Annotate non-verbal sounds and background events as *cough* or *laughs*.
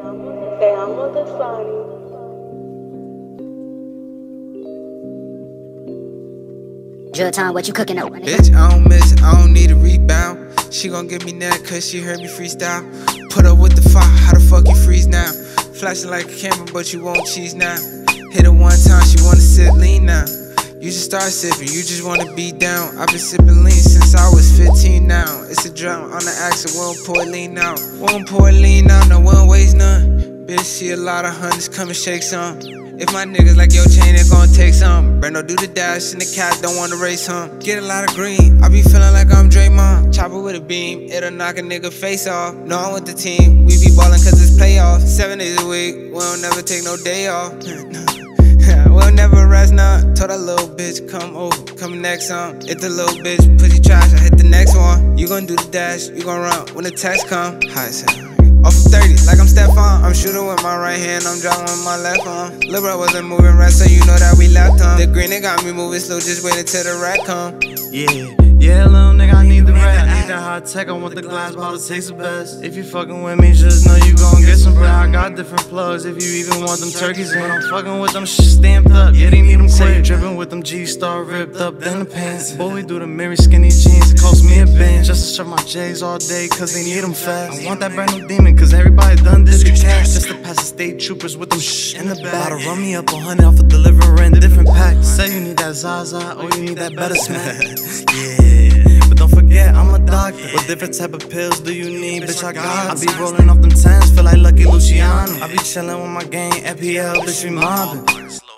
Te amo the sunny. Drill time, what you cooking up? Bitch, I don't miss, I don't need a rebound. She gon' give me that cause she heard me freestyle. Put up with the fire, how the fuck you freeze now? Flashing like a camera, but you won't cheese now. Hit her one time, she wanna sit lean now. You just start sipping, you just wanna be down. I've been sipping lean since I was 15 now. It's a drum on the axle, don't pour lean out. Don't pour lean out, no one waste none. Bitch, see a lot of hunters come and shake some. If my niggas like your chain, they gon' take some. Brando do the dash and the cat don't wanna race him. Get a lot of green, I be feeling like I'm Draymond. Chopper with a beam, it'll knock a nigga face off. No, I'm with the team, we be ballin' cause it's playoffs. Seven days a week, we don't never take no day off. *laughs* rest now. Told that little bitch, come over, come next time. If the little bitch pussy trash, I hit the next one. You gon' do the dash, you gon' run when the text come. High Sam. Off of 30, like I'm Stephon. I'm shooting with my right hand, I'm driving with my left arm. Lil' bro wasn't moving right, so you know that we left him. The green, it got me moving slow, just waiting till the rat come. Yeah, yeah, little nigga, I need the rat. That hot tech, I want the glass bottle, taste the best. If you fucking with me, just know you gon' get some bread. I got different plugs if you even want them turkeys in. I'm fucking with them shit stamped up, yeah, they need them quick. Dripping with them G Star ripped up then the pants. *laughs* Boy, we do the Mary skinny jeans, it cost me a band. Just to shove my J's all day, cause they need them fast. I want that brand new demon, cause everybody done did the cash. Just to pass the state troopers with them shh in the back. About to run me up a hundred off of delivering different packs. Say you need that Zaza, or you need that better smack. *laughs* yeah, but don't forget, different type of pills do you need? Bitch, I got. I be rolling off them tens, feel like Lucky Luciano. I be chillin' with my gang, FPL, bitch, we mobbing.